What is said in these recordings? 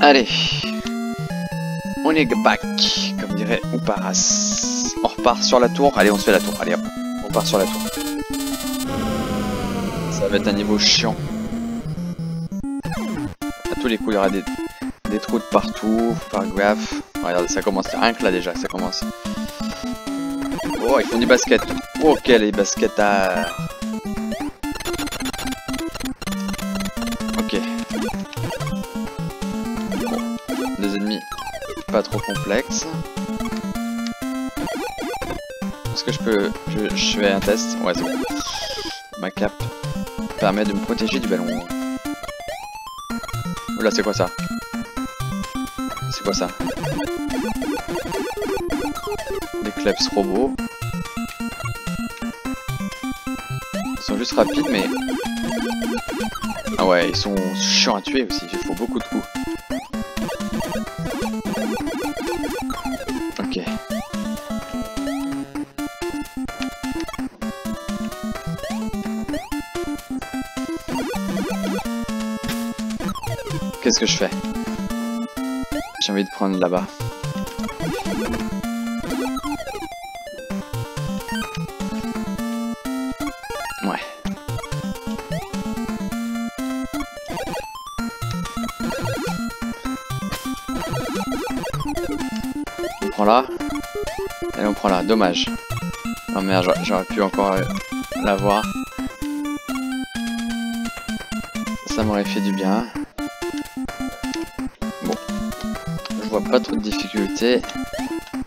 Allez. On est back, comme dirait Ouparas. On repart sur la tour. Allez, on se fait la tour. Allez. On part sur la tour. Ça va être un niveau chiant. À tous les coups, il y aura des, des trous de partout. Faut faire gaffe. Regardez, ça commence. Rien que là déjà, ça commence. Oh, ils font du basket. Oh, quel basket à... pas trop complexes. Est-ce que je peux... Je, je fais un test? Ouais, c'est bon. Ma cape permet de me protéger du ballon. Oula, c'est quoi ça? C'est quoi ça? Des kleps robots. Ils sont juste rapides, mais... Ah ouais, ils sont chiants à tuer aussi, il faut beaucoup de coups. Ok. Qu'est-ce que je fais? J'ai envie de prendre là-bas. Prend là. Allez, on prend là. Dommage. Oh merde, j'aurais pu encore euh, l'avoir. Ça m'aurait fait du bien. Bon. Je vois pas trop de difficultés.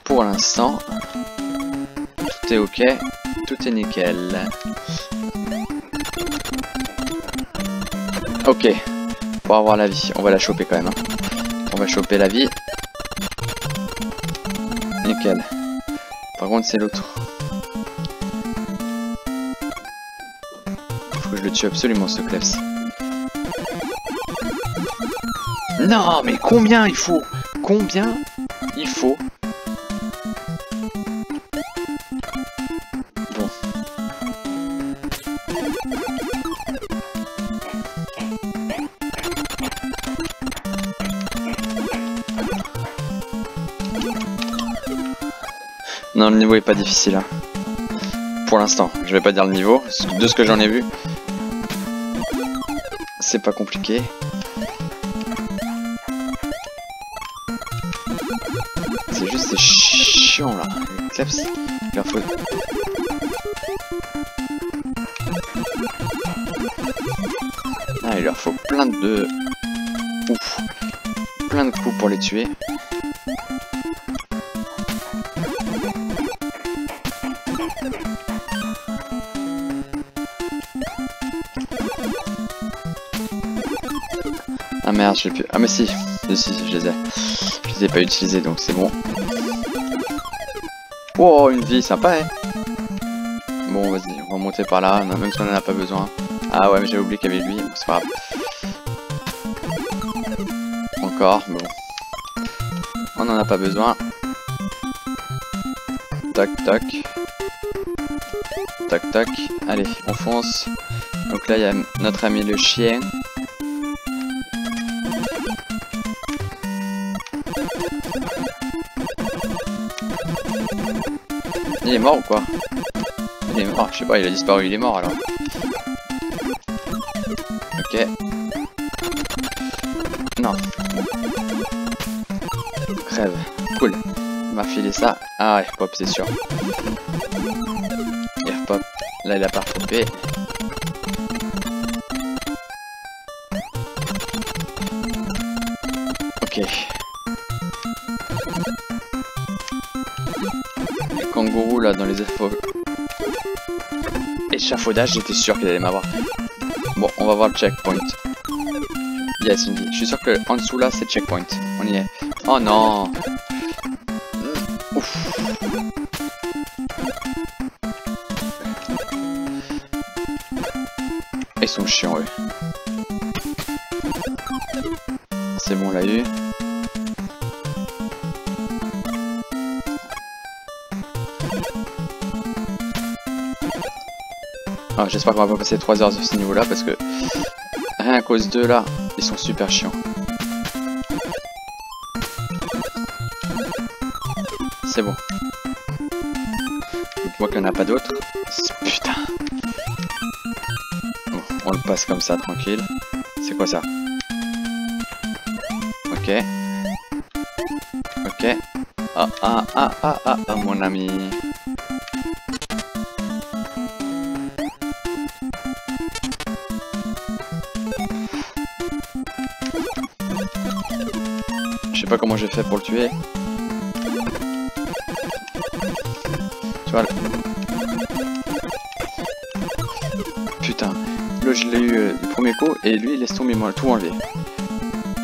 Pour l'instant. Tout est ok. Tout est nickel. Ok. Pour avoir la vie. On va la choper quand même. hein. On va choper la vie. Par contre, c'est l'autre. Faut que je le tue absolument, ce Klefs. Non, mais combien il faut? Combien Non, le niveau est pas difficile. hein. Pour l'instant, je vais pas dire le niveau. De ce que j'en ai vu, c'est pas compliqué. C'est juste chiant là. Leur faut... Ah, il leur faut plein de... Ouf. Plein de coups pour les tuer. Merde, j'ai plus... Ah mais si, si, si, je les ai. Je les ai pas utilisés, donc c'est bon. Oh, une vie, sympa, hein Bon, vas-y, on va monter par là, même si on en a pas besoin. Ah ouais, mais j'ai oublié qu'il y avait lui, c'est pas grave. Encore, bon. On en a pas besoin. Toc, toc. Toc, toc. Allez, on fonce. Donc là, il y a notre ami le chien. Il est mort ou quoi Il est mort, je sais pas, il a disparu, il est mort alors. Ok. Non. Crève. Cool. Il m'a filé ça. Ah ouais, pop, c'est sûr. Il pop. Là, il a pas repopé. Ok. Les kangourous là dans les échafaudages. Échafaudage, j'étais sûr qu'il allait m'avoir. Bon, on va voir le checkpoint. Yes, vie. Je suis sûr que en dessous là c'est checkpoint. On y est. Oh non Ouf. Ils sont chiants eux. C'est bon, on l'a eu. Ah, j'espère qu'on va pas passer 3 heures sur ce niveau-là parce que... Rien à cause d'eux là, ils sont super chiants. C'est bon. Je vois qu'il n'y en a pas d'autres. Putain. Bon, on le passe comme ça, tranquille. C'est quoi ça? Ok. Ok. Ah, ah, ah, ah, ah, ah, mon ami. Pas comment j'ai fait pour le tuer. Tu vois, Putain. Là, je l'ai eu euh, premier coup, et lui, il laisse tomber, moi, tout enlever.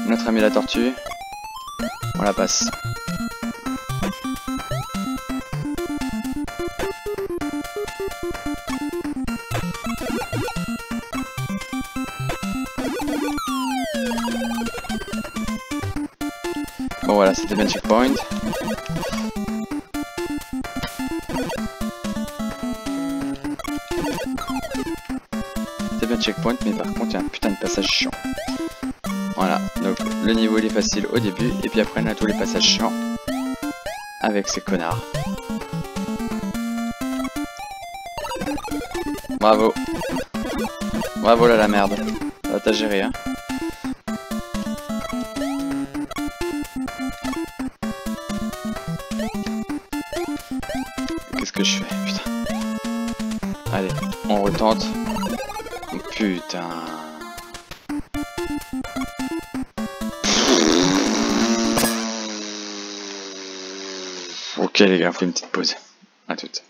Notre ami la tortue. On la passe. Bon voilà, c'était bien checkpoint. C'était bien checkpoint, mais par contre il y a un putain de passage chiant. Voilà, donc le niveau il est facile au début, et puis après on a tous les passages chiants. Avec ces connards. Bravo. Bravo là la merde. Ça t'as géré hein. On retente. Putain. Ok les gars, on fait une petite pause. À toutes.